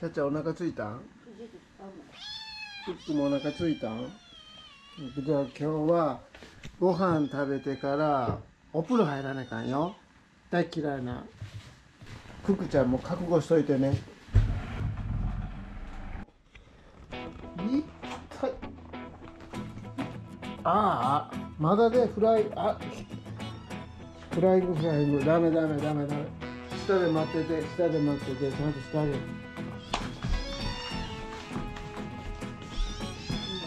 ちゃちゃお腹ついたん？クックもお腹ついたん？じゃあ今日はご飯食べてからお風呂入らなあかんよ。大嫌いな。クックちゃんも覚悟しといてね。いったい。ああまだでフライあフライングフライング。ダメダメダメダメ。下で待ってて下で待っててちゃんとして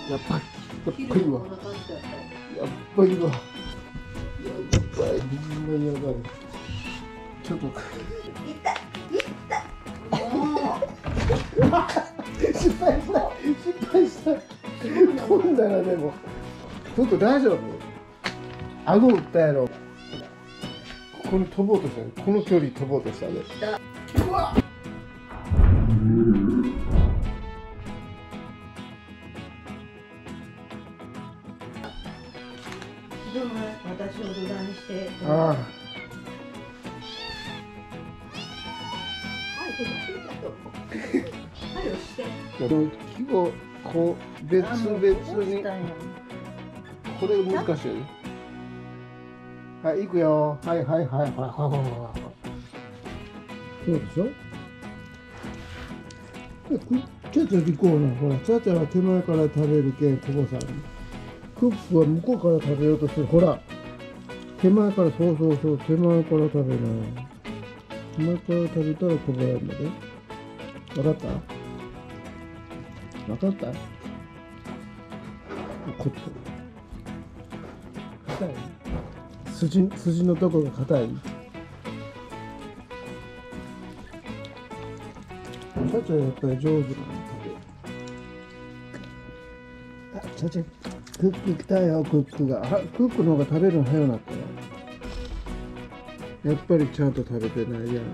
やっぱりやっぱりわ。やっぱりわ。やっぱりみんな嫌がるちょっと。失敗した。失敗した。飛んだらでもふく大丈夫？顎打ったやろ。ここに飛ぼうとした。ねこの距離飛ぼうとしたね。うわこ別々に。これ難しい。はい行くよ。はいはいはいはいはいはい。はいそうでしょ？でくちゃちゃ行こうなほらちゃちゃは手前から食べるけんこぼさん。クックは向こうから食べようとする。ほら手前からそうそうそう手前から食べな手前から食べたらこぼれんだね。分かった？分かった？こ硬い？筋筋のとこが硬い？ちゃちゃやっぱり上手あちゃちゃクック来たよクックが。あクックの方が食べるの早くなったよ。やっぱりちゃんと食べてないやん。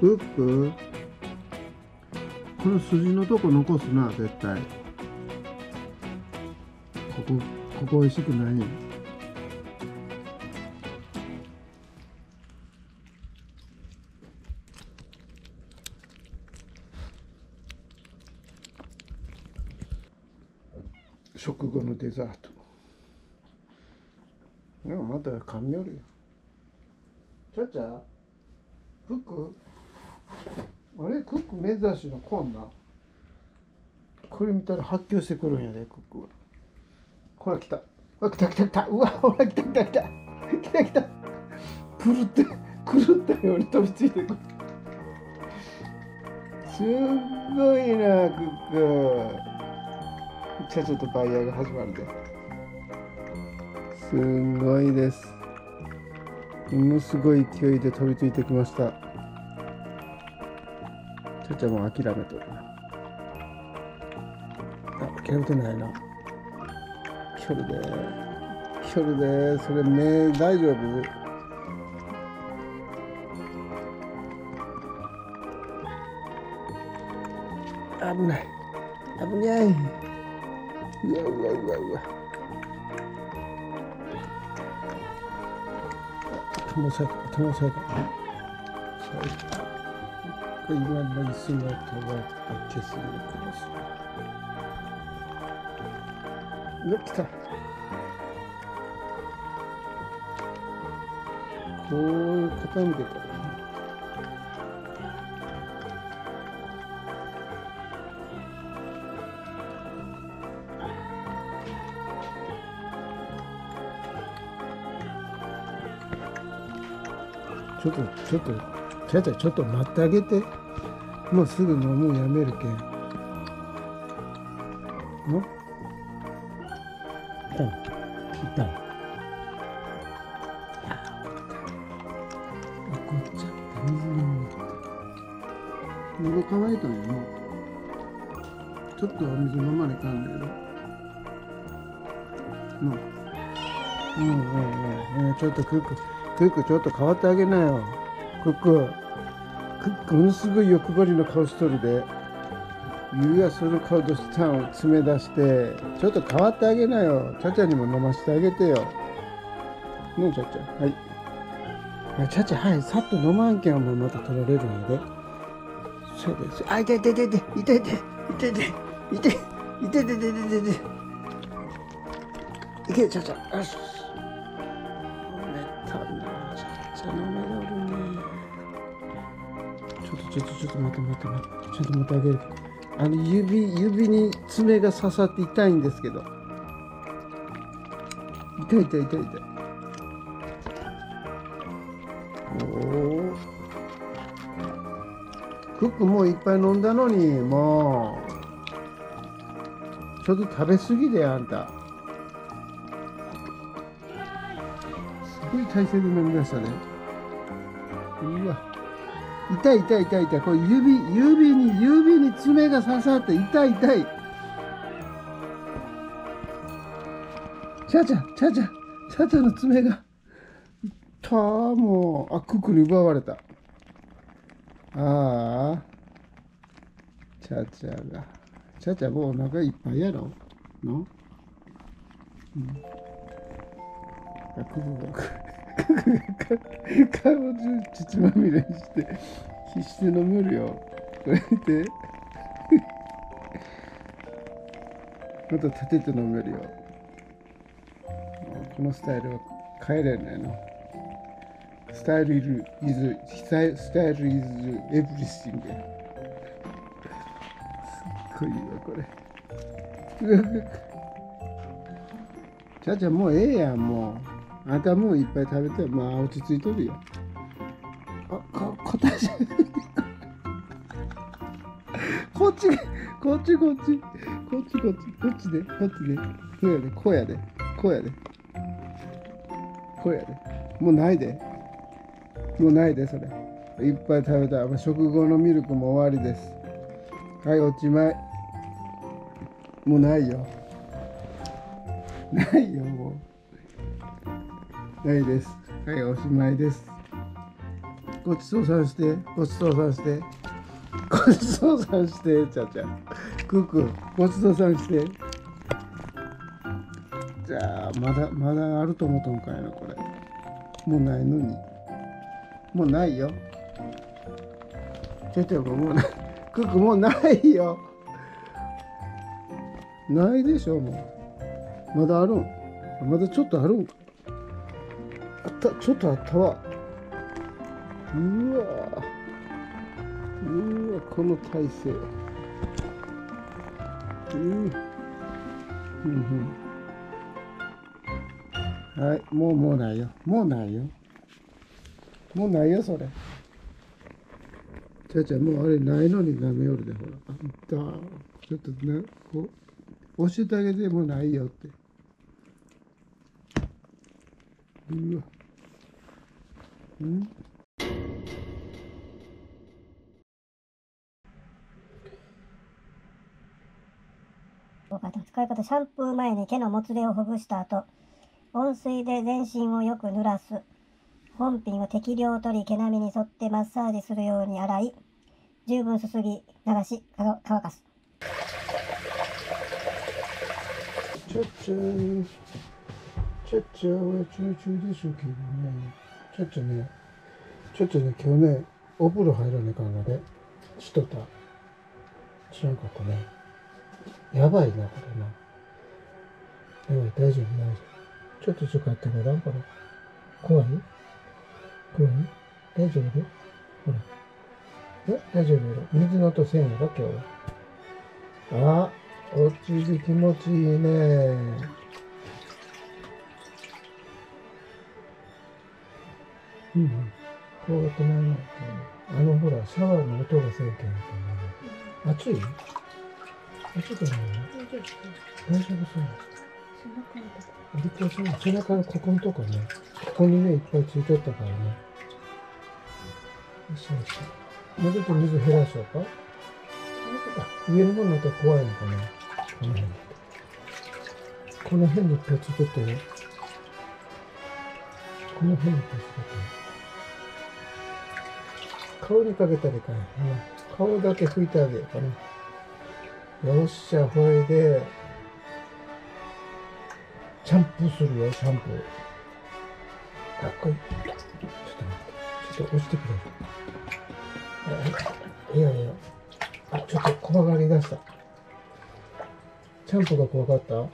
クック？この筋のとこ残すな絶対。ここここ美味しくない。よ食後のデザート。でもまだ噛みよるよ。ちゃちゃクックあれクック珍しいのこんな。これ見たら発狂してくるんやでクックは。ほら来た。ほら来た来た来た。うわほら来た来た来た。来た来た。狂って狂ったように飛びついてくる。すっごいなクック。ちゃちょっとバイヤーが始まるで。すんごいです。ものすごい勢いで飛びついてきました。ちゃちゃもう諦めとるな。あ諦めてないな。距離で距離でそれ目大丈夫？危ない。危ない。うわうわうわうわ。頭さえた頭さえたさえた。今の椅子が消すのこのす。来た。こう傾けたちょっとちょっとちゃちゃちょっと待ってあげて。もうすぐ飲むやめるけん。の？痛い痛いあ怒っちゃった水飲んで喉乾いたんやの。ちょっとお水飲まれかんねやろの？うんうんうん。うんちょっとクッククックちょっと変わってあげなよ。クックものすごい欲張りの顔しとるで。ゆうがその顔としたんを詰め出してちょっと変わってあげなよ。ちゃちゃにも飲ませてあげてよ。ねえちゃちゃはい。あちゃちゃはい。さっと飲まんけんお前また取られるんやで。そうです。あ痛い痛い痛い痛い痛い痛い痛い痛い痛い痛い痛い痛い痛い痛い痛いいけちゃちゃよし寝たなちゃちゃの目がおるねちょっとちょっとちょっと待って待って待ってちょっと待ってあげるあの指指に爪が刺さって痛いんですけど。痛い痛い痛い痛い。おおクックもういっぱい飲んだのにもう。ちょっと食べ過ぎであんた。すごい体勢で飲みましたね。うわ。痛い痛い痛い痛い。これ指指に指に爪が刺さって痛い痛い。ちゃちゃちゃちゃちゃちゃの爪がたもうあクックに奪われた。ああちゃちゃが。ちゃちゃもうお腹いっぱいやろ。の？うん。あクククク顔中乳まみれにして必死で飲めるよ。これ見て。また立てて飲めるよ。このスタイルは変えれんねんの。スタイル is スタイルスタイル is everything すっごいわこれ。ちゃちゃもうええやんもう。あんたもいっぱい食べてまあ落ち着いとるよ。あかこたし こっち？こっち？こっち？こっち？こっち？こっち？でこっちで？こうやで？こうやで。こうやで。こうやで。もうないで。もうないでそれ。いっぱい食べた、まあ、食後のミルクも終わりです。はいおしまい。もうないよ。ないよもう。ないです。はいおしまいです。ごちそうさんして。ごちそうさんして。ごちそうさんして。ちゃちゃクックごちそうさんして。じゃあまだまだあると思ったんかいなこれ。もうないのに。もうないよ。ちょっともうない。クックもうないよ。ないでしょもう。まだあるん。まだちょっとあるんあったちょっとあったわうわ。うわこの体勢。うん。うんうん。はいもうもうないよ。もうないよ。もうないよそれ。ちゃちゃもうあれないのに舐めよるでほら。あんたちょっとなこう。教えてあげてもうないよって。うわ。ん。使い方シャンプー前に毛のもつれをほぐした後温水で全身をよく濡らす。本品を適量取り毛並みに沿ってマッサージするように洗い十分すすぎ流し乾かす。ちゃっちゃー。ちゃっちゃーは中中でしょうけどね。ちゃっちゃねちゃっちゃね今日ねお風呂入らねえかんのでしとった。知らんかったね。やばいなこれな。やばい大丈夫大丈夫。ちょっとちょっとやってごらんこれ怖い？怖い？大丈夫？ほら。え？大丈夫よ水の音せんやろ今日は。あ落ち着き気持ちいいね。うんうん。こうやってないなあのほらシャワーの音がせんけんやと思う暑い？暑くな？いの大丈夫そう。びっくりした背中のここのとこね。ここにねいっぱいついとったからね。よしよしもうちょっと水減らしようか？あ上の方になったら怖いのかな？この辺。この辺にいっぱいついとったよこの辺にいっぱいついとったよ顔にかけたらいかん。よな顔だけ拭いてあげようかな。よっしゃほいでシャンプーするよシャンプー。あこれちょっと待って。ちょっと押してくれ。るあいいよいいよ出した。シャンプーが怖かった？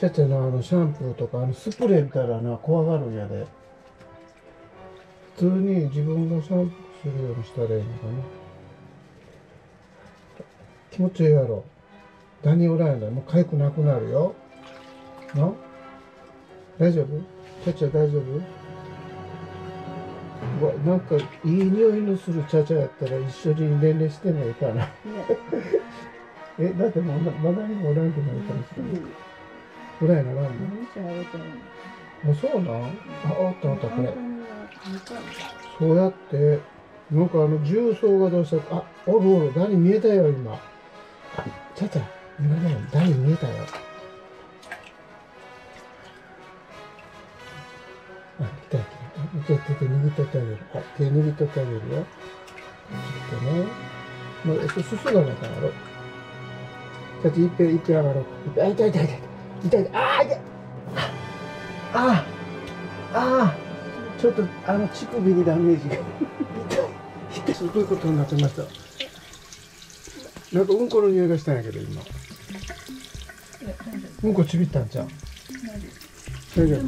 ちゃちゃなあのシャンプーとかあのスプレーみたいな怖がるんやで。普通に自分がシャンプーするようにしたらいいのかな。気持ちいいやろ。何おらんやもう痒くなくなるよ。な大丈夫？ちゃっちゃ大丈夫？うわなんかいい匂いのするちゃちゃやったら一緒に連絡してもいいかな。えだってもうなまだにもおらんくなるかもしれないぐらいならんの？あそうなん？あおったおったこれそうやってなんかあの重曹がどうしたあおるおる何見えたよ今。あちゃちゃ今ね何見えたよ。あ来た来た手手手握っとってあげる。あ手握っとってあげるよ。ちょっとね。もうえすすがなあかんやろちょっといっぺんいっぺん上がろう。いっぺんあ痛い痛い痛い痛い痛いあー痛いあああちょっとあの乳首にダメージが。痛いすごいことになってました？なんかうんこの匂いがしたんやけど今。うんこちびったんちゃう？大丈夫？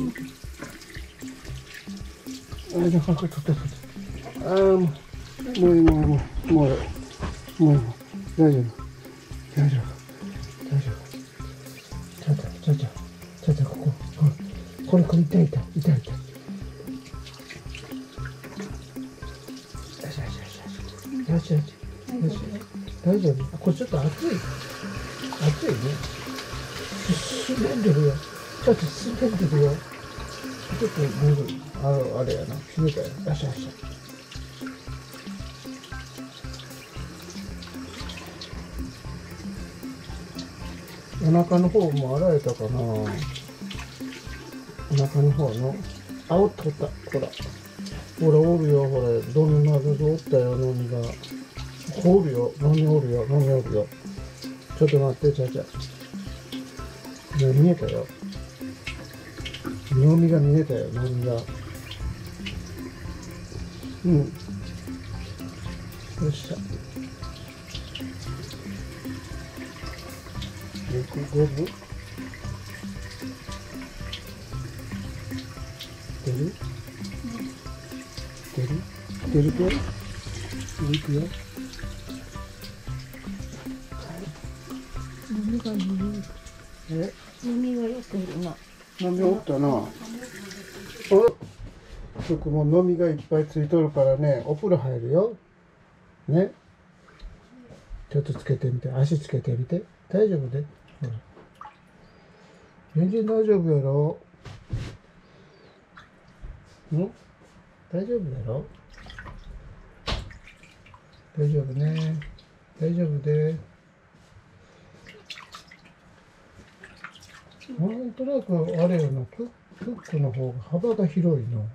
あじゃあこれ取って取ってああもうもうもうもうもうもうもう大丈夫。大丈夫。大丈夫。ちょっとちょっとちょっとこここれこれ痛い痛い痛い痛い。よしよしよしよし大丈夫あこれちょっと熱い熱いね滑んでるよちょっと滑んでるよちょっと水あのあれやな冷たいよよしよしお腹の方も洗えたかなお腹の方のあおったおったほらほらおるよほら。どんなずおったよのみが。おるよ。飲みおるよ。飲みおるよ。ちょっと待ってちゃちゃ見えたよ。飲みが見えたよ飲みが。うん。よっしゃ。6五分。出る？出るといくよ。え耳がよくいるな。飲みおったな。あそこもがいっぱいついとるからねお風呂入るよ。ね。ちょっとつけてみて。足つけてみて。大丈夫で。ほら。全然大丈夫やろ。ん？大丈夫やろ大丈夫ね。大丈夫で。なんとなくあれよな。クックの方が幅が広いの。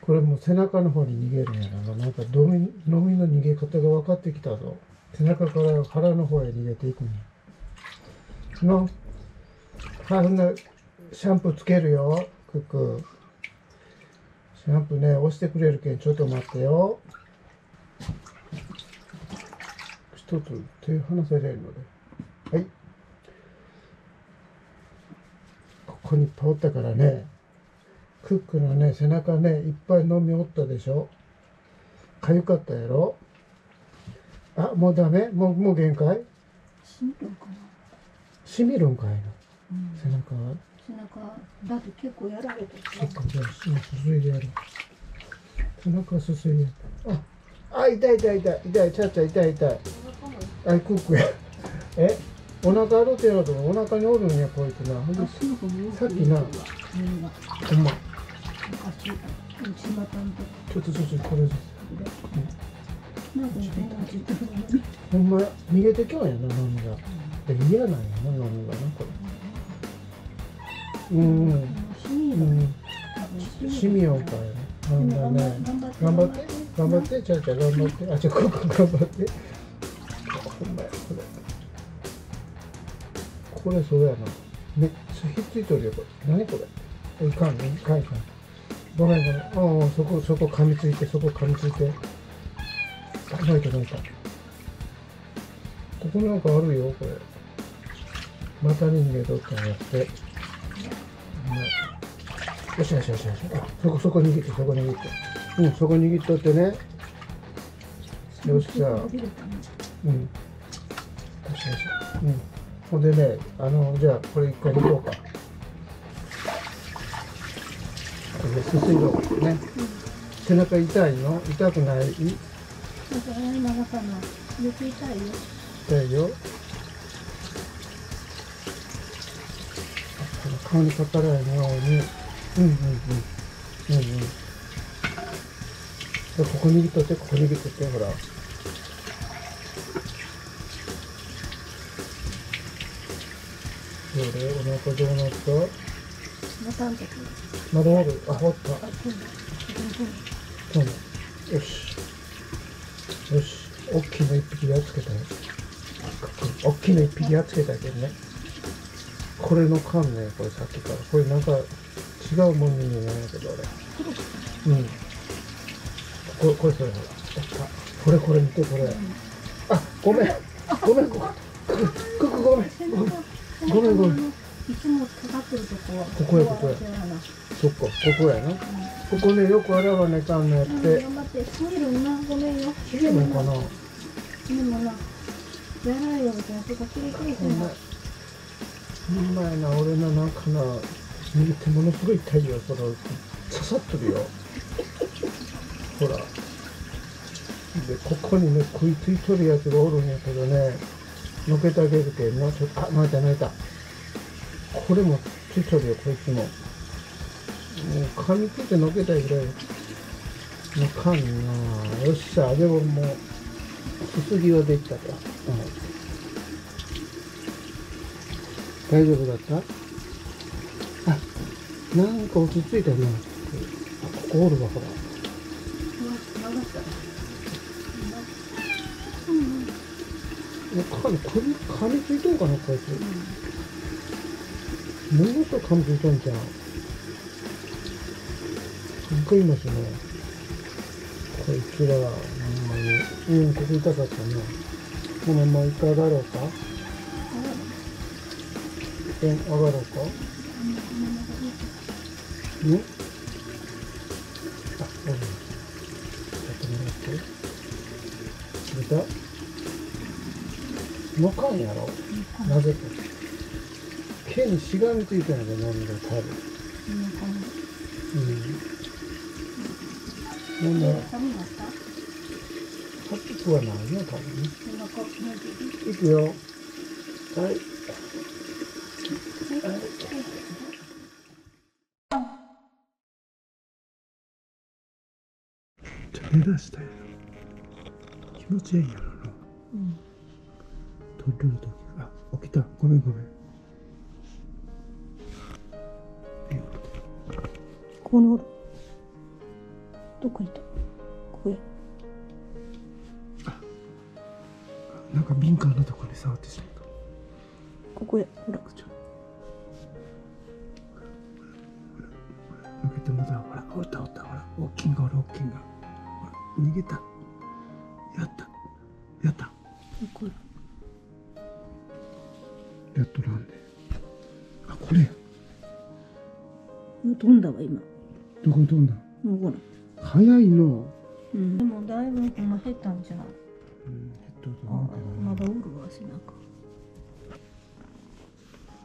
これも背中の方に逃げるんやな。なんか飲み飲みの逃げ方が分かってきたぞ。背中から腹の方へ逃げていくんや。のはいほんなシャンプーつけるよ。クック。シャンプーね押してくれるけんちょっと待ってよ。一つ手離せれるので。はい。ここにいっぱいおったからね。クックのね背中ねいっぱい飲みおったでしょ。かゆかったやろ。あもうダメ？もうもう限界？死んだんかな？しみるんかいな。うん。背中。は背中。だって結構やられてそっかじゃあすすいでやる背中すすいでああ痛い痛い痛い。痛いちゃっちゃ痛い痛い。あいクックやえ？お腹ある程度お腹におるんやこいつな。ほんでさっきなほんま。ちょっとちょっとこれこでなんかねほんま逃げてきょんやな飲みがで嫌なんやな飲みがなこれ。うんうん。シミがうん。しみようかい。ななんだね。頑張って。頑張ってちゃうちゃう頑張って。あちょここ頑張って。ほんまやこれ。これそうやな。めっちゃひっついとるよこれ何これ？いかんねいかんいかん。ごめんごめん。ああそこそこ噛みついてそこ噛みついて。あ泣いた泣いたここなんかあるよこれ。また人間どっかやって。よしよしよしよし。あそこそこ握ってそこ握ってうんそこ握っとってね。よっしゃ。うん。よしよし。うん。ほんでねあのじゃあこれ一回握ろうか。すすいろね。背中痛いの？痛くない？なんかよく痛いよ。痛いよ。顔にかからないように。うんうんうん。うんうん。でここ握っとってここ握っとってほら。どれお腹どうなった？ボタンとくまだある？あほった。うねよし。よし。大きな一匹やっつけた。よ大きな一匹やっつけたけどね。これの缶ねこれさっきから。これなんか違うもんに見えないんやけど俺うん。これこれそれこれこれ見てこれあごめんごめんごめんくくごめんごめんごめんいつもかかってるとこはここやここやそっかここやなここねよく洗わねかんのやっうんて頑張ってすぎるなごめんよいいのかなでもなやらいよみたいなとかキレキレしてなほんまやな俺のなんかな右手ものすごい痛いよその刺さっとるよほら。でここにね食いついとるやつがおるんやけどねのけてあげるけんなちょっとあ泣いた泣いた。これもついとるよこいつも。もう噛みついてのけたいぐらい。のかんなよっしゃでももうすすぎはできたと、うん。大丈夫だった？あ、なんか落ち着いたな。あ、ここおるわ、ほら。もうかみ、噛みついとんかな、こいつ。ものすごい噛みついとんじゃん。すっごいいますね。こいつら、ほんまに。うん、ここ痛かったな。このまま一回上がろうかえ、上がろうかねあ、そうだ。ちょっともらって。豚のかんやろなぜか。毛にしがみついてないで飲んで多分。うん。なんだ、寒かった吐きくはないね、多分ね。いくよ。はい。じゃあ寝だしたよ。気持ちいいんやろな。うんる起きた。ごめんごめん。ここにおるどこいた？ここやなんか敏感なところに触ってしまった。ここやほらちょ抜けてもだほらおったおったほら。大きいんがおる大きいんが。逃げた。やった。やった。これやっとらんで。あこれ。やもう飛んだわ今。どこに飛んだ？もうほら。早いの。うん。でもだいぶ今減ったんじゃないうんヘッドとあ思まだなおるわ背中。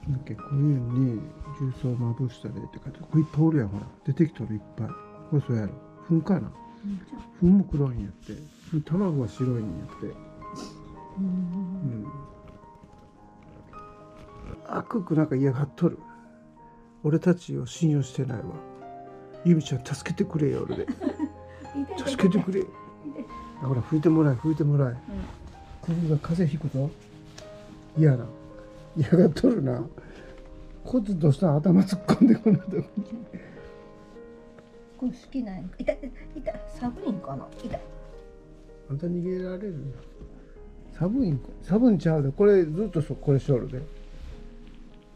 なんかこういうのに重曹をまぶしたりってかこれいっぱいおるやんほら。出てきとるいっぱい。これそうやろ。糞かな。糞も黒いんやって。卵は白いんやって。うんくくなんか嫌がっとる。俺たちを信用してないわ。ゆみちゃん助けてくれよ俺で。助けてくれ。あほら拭いてもらえ拭いてもらえ。首が風邪ひくぞ。嫌な。嫌がっとるな。こいつどうした？ん頭突っ込んでこんなとこ好きなんや。痛い痛い。寒いんかな？痛い。あんた逃げられる？な寒いんか？寒いんちゃうで。これずっとそこれしょるで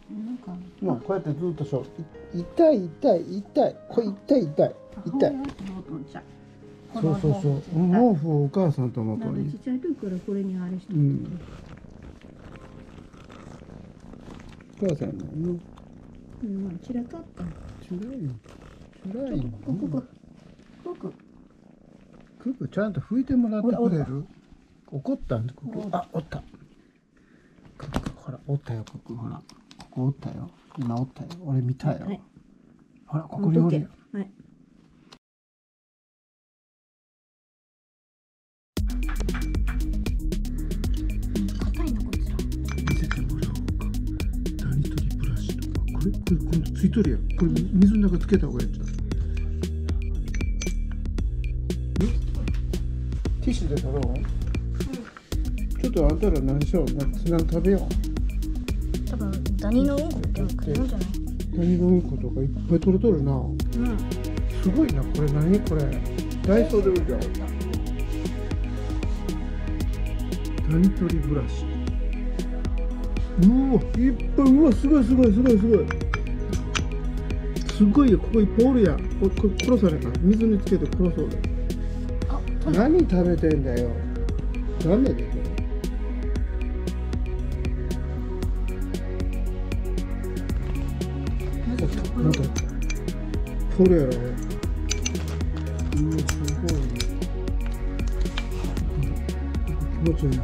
なんか。まあこうやってずっとしょ痛い痛い痛い。これ痛い痛い。痛い。そうそうそう。毛布をお母さんとのとに。ちっちゃい時からこれにあれしてうん。母さんなのうんまあ散らかった。違うよ違うよこここここ。クックちゃんと拭いてもらってくれる？怒ったんでここおあおった。クックほら。おったよクックほらここおったよ。今おったよ。俺見たよ、はい。ほらここにおるよ。はい。硬いなこいつら見せてもらおうか。何取りブラシとか。これこれ今度ついとるやんこれ水の中つけた方がいいんじゃないティッシュで取ろう、ちょっとあんたら何しようなんか食べようダニのうん。こっても食うんじゃない何のうんことかいっぱい取れとるな。うんすごいなこれ何これ。ダイソーで売るよ何取りブラシ。うわいっぱいうわすごいすごいすごいすごい。すごいよここいっぱいおるやん。ここれ殺された。水につけて殺そうで。あトマ何食べてんだよ。ダメだ取るやろうわすごいね気持ちいいな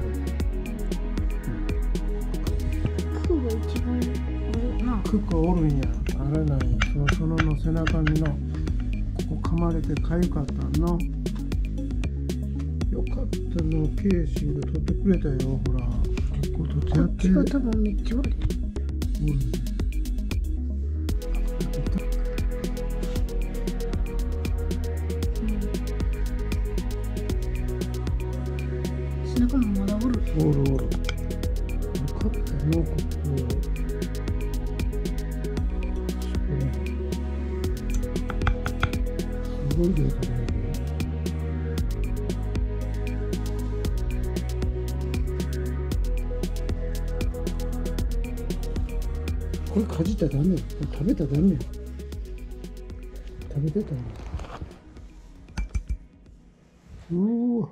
クーが一番あれなクックおるん。やあれなん。やそそのの背中にのここ噛まれてかゆかったのよかったのケーシング取ってくれたよほら結構取ってやってこっちが多分めっちゃおるおるごい量取れるよこれかじったらダメ食べたらダメ。よ食べてたんだうーわ。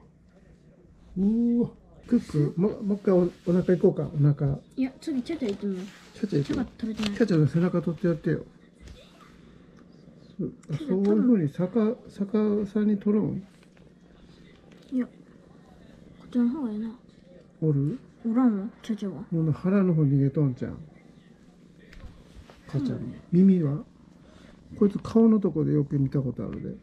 うーわ。クックももう一回おお腹行こうか。お腹。いや次チャチャ行ってみようチャチャ行チャがこ食べてない。うチャチャの背中取ってやってよそそういうふうに逆逆さに取るんいやこっちの方がいいな。おる？おらんわチャチャは。この腹の方逃げとんじゃんかちゃん耳は？こいつ顔のとこでよく見たことあるで。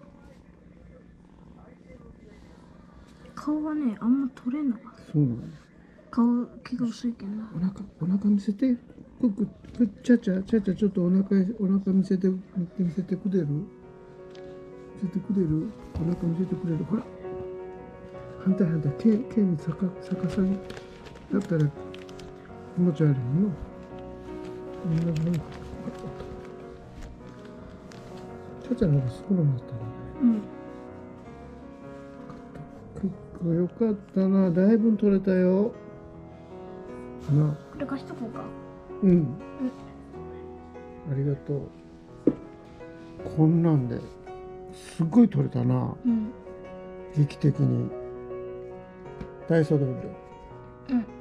顔はねあんま取れんのかそうなの顔毛が薄いけんな。お腹お腹見せてクッククッチャチャチャチャちょっとお腹お腹見せて見せてくれる見せてくれるお腹見せてくれる。ほら。反対反対。毛毛に逆逆さに。だったら気持ち悪いよ。こんなもん。かチャチャの方が少なかったなうん。よかった。な。だいぶ取れたよ。なこれ貸しとこうかうん。ありがとう。こんなんですごい取れたな。うん劇的に。ダイソーで売るよ。うん